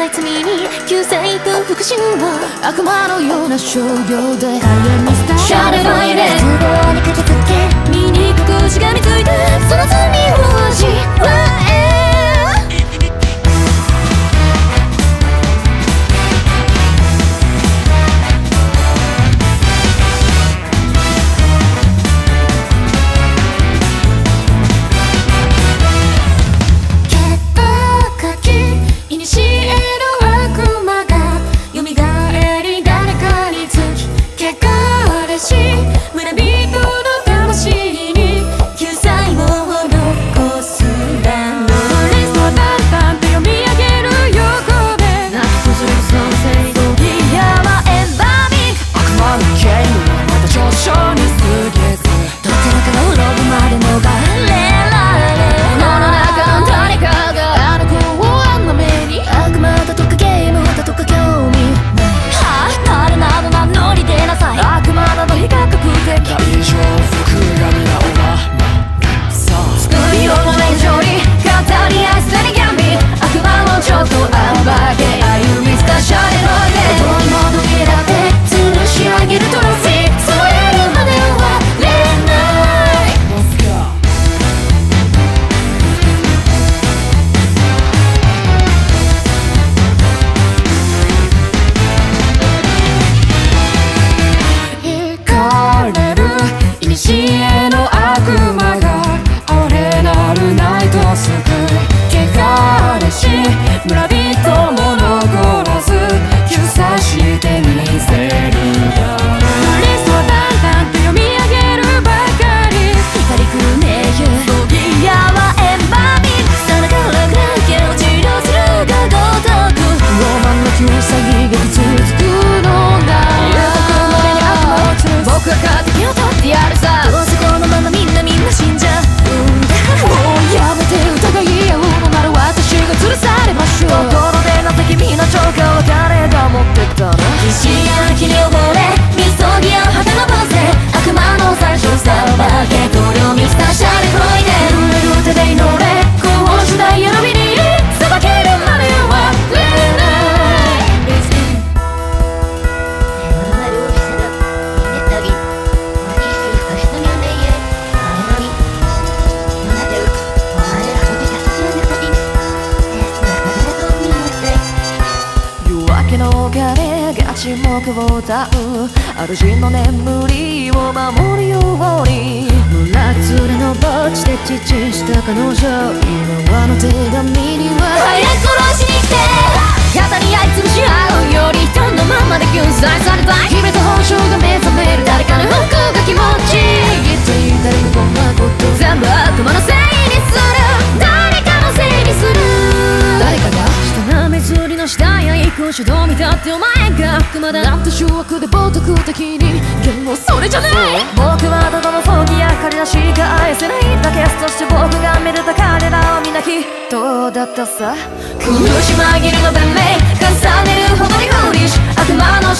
ない罪に救済と復讐を悪魔のような商業でシャレバイで沈黙を歌う。主の眠りを守るように。村連れの墓地で父した彼女。今はの手紙には。早殺しってお前が悪魔だ。なんて掌握で冒涜的に。でもそれじゃない。僕はただの葬儀や仮なしか愛せない。だけそして僕がめでた彼らをみんな人だったさ。苦し紛れの弁明。重ねるほどにフリッシュ。悪魔の